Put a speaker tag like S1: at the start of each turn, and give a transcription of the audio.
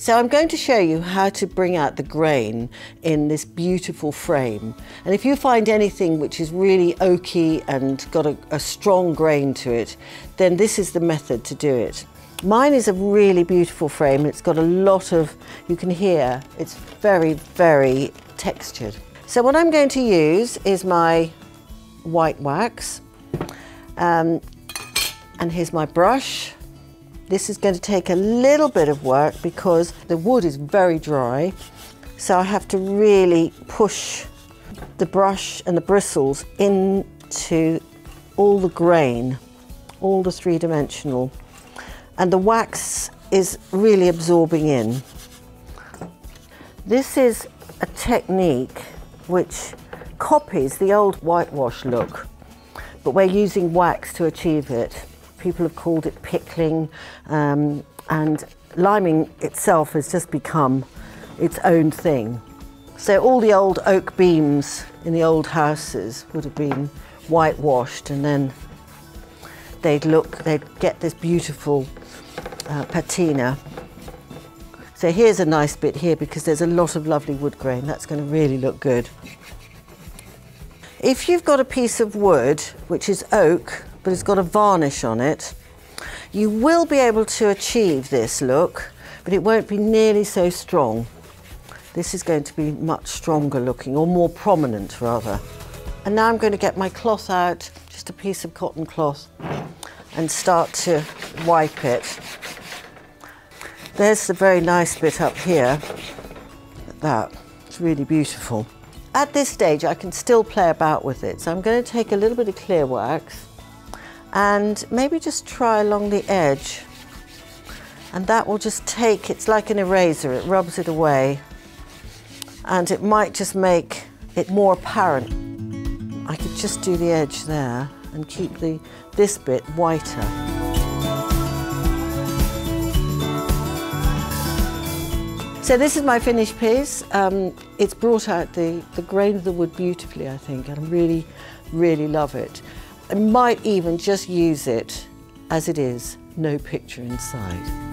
S1: So I'm going to show you how to bring out the grain in this beautiful frame. And if you find anything which is really oaky and got a, a strong grain to it, then this is the method to do it. Mine is a really beautiful frame. And it's got a lot of, you can hear, it's very, very textured. So what I'm going to use is my white wax. Um, and here's my brush. This is going to take a little bit of work because the wood is very dry. So I have to really push the brush and the bristles into all the grain, all the three-dimensional. And the wax is really absorbing in. This is a technique which copies the old whitewash look, but we're using wax to achieve it. People have called it pickling, um, and liming itself has just become its own thing. So all the old oak beams in the old houses would have been whitewashed and then they'd look, they'd get this beautiful uh, patina. So here's a nice bit here because there's a lot of lovely wood grain. That's going to really look good. If you've got a piece of wood, which is oak, but it's got a varnish on it. You will be able to achieve this look, but it won't be nearly so strong. This is going to be much stronger looking, or more prominent rather. And now I'm going to get my cloth out, just a piece of cotton cloth, and start to wipe it. There's the very nice bit up here. That, it's really beautiful. At this stage, I can still play about with it. So I'm going to take a little bit of clear wax and maybe just try along the edge. And that will just take, it's like an eraser, it rubs it away. And it might just make it more apparent. I could just do the edge there and keep the, this bit whiter. So this is my finished piece. Um, it's brought out the, the grain of the wood beautifully, I think, and I really, really love it. I might even just use it as it is, no picture inside.